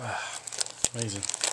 Ah, amazing.